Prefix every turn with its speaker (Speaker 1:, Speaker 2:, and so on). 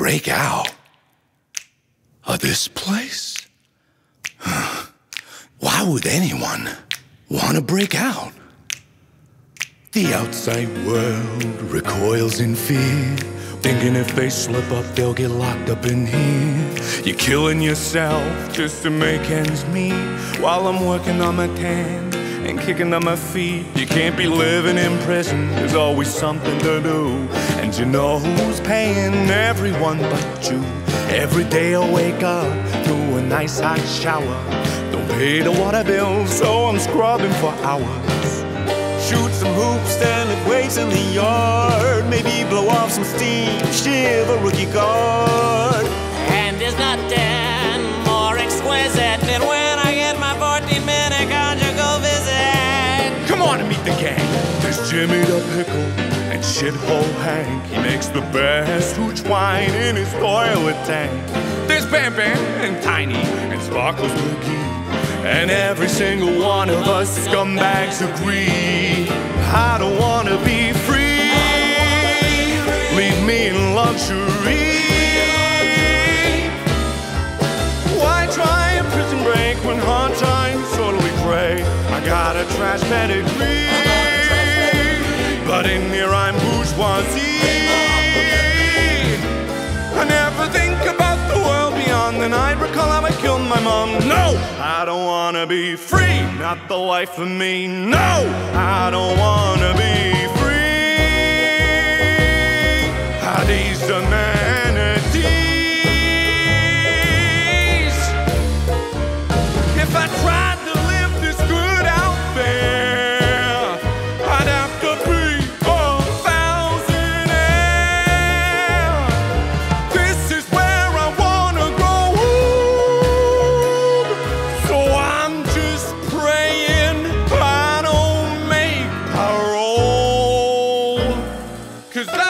Speaker 1: break out of this place? Why would anyone want to break out? The outside world recoils in fear, thinking if they slip up, they'll get locked up in here. You're killing yourself just to make ends meet while I'm working on my tan kicking on my feet. You can't be living in prison, there's always something to do. And you know who's paying everyone but you. Every day I wake up to a nice hot shower. Don't pay the water bill, so I'm scrubbing for hours. Shoot some hoops, stand lift weights in the yard. Maybe blow off some steam, shiv a rookie card. Jimmy the Pickle and Shithole Hank. He makes the best hooch wine in his toilet tank. There's Bam Bam and Tiny and Sparkles McGee. And every single one of us scumbags agree. I don't wanna be free. Leave me in luxury. Why try a prison break when hard times totally gray? I got a trash pedigree, but in here I'm bourgeoisie. I never think about the world beyond the night. Recall how I killed my mom. No, I don't wanna be free. Not the life of me. No, I don't wanna. Cause I